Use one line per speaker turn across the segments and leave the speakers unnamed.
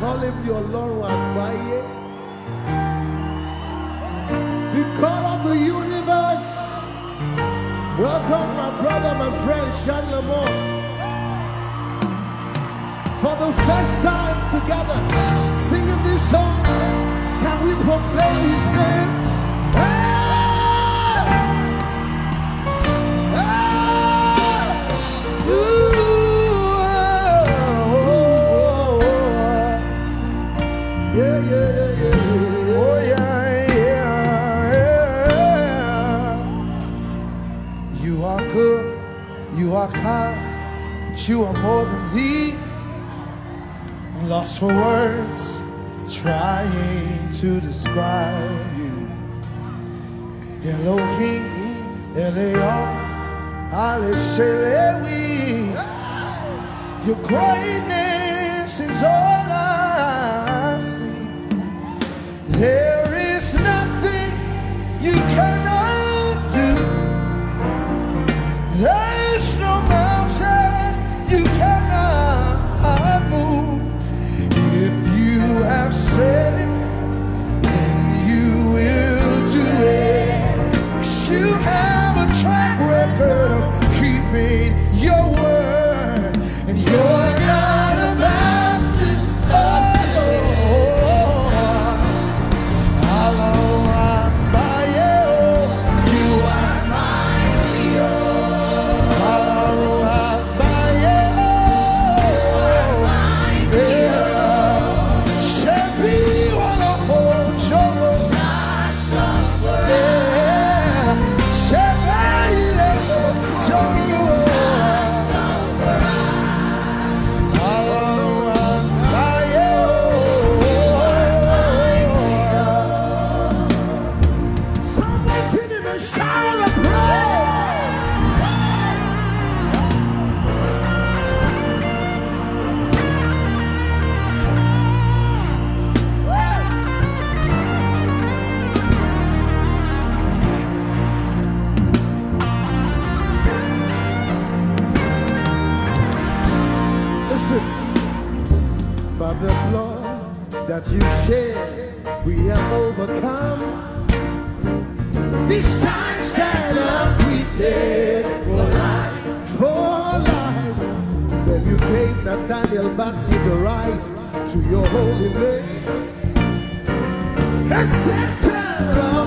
him the Ọlọ́run àgbáyé. The God of the universe. Welcome my brother, my friend, Lamont. For the first time together, singing this song, can we proclaim his name?
But you are more than these. Lost for words, trying to describe you. Elohim, Elyon, Aleshelewi. Your greatness is all I see. There is nothing you cannot do. There keeping
that you shed, we have overcome. These times stand undefeated for life, for life. Then you gave Nathaniel Bassey the right to your holy name. The center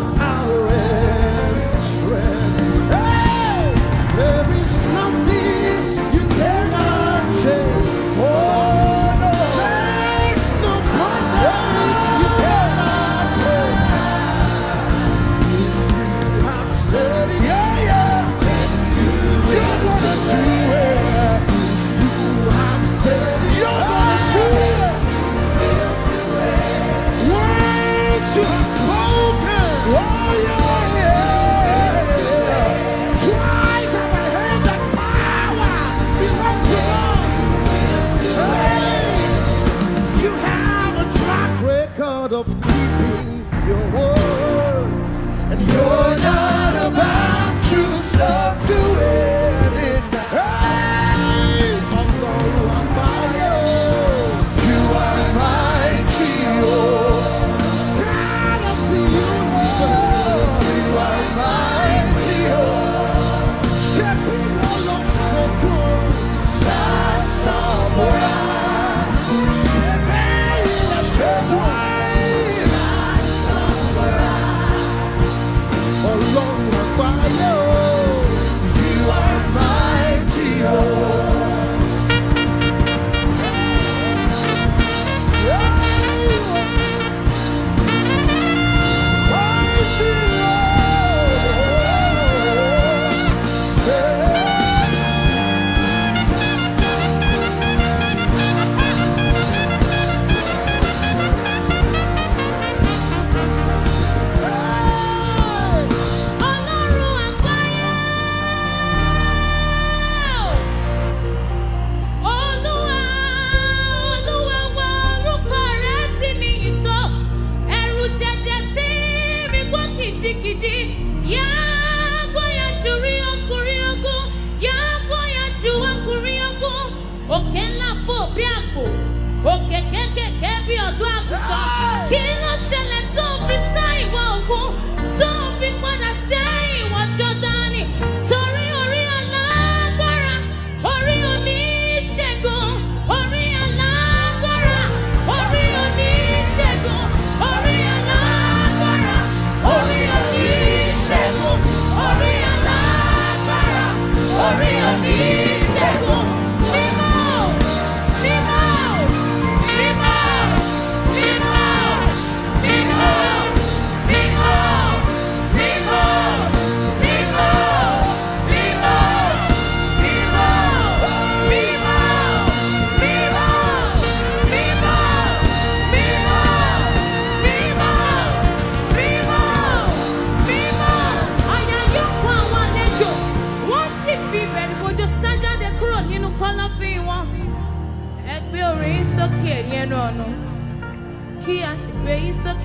O que
que que que, é do
só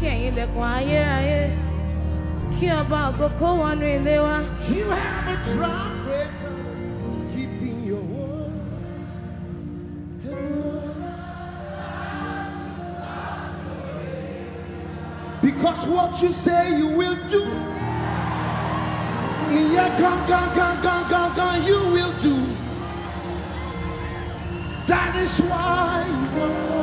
kẹ́yìn ilẹ̀kùn ayérayé kí ọba ògo kó wọnú ilé wa.
You have a track record keeping your word. Because what you say you will do. yeah come come come come come come you will do. That is why you.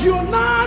You're not.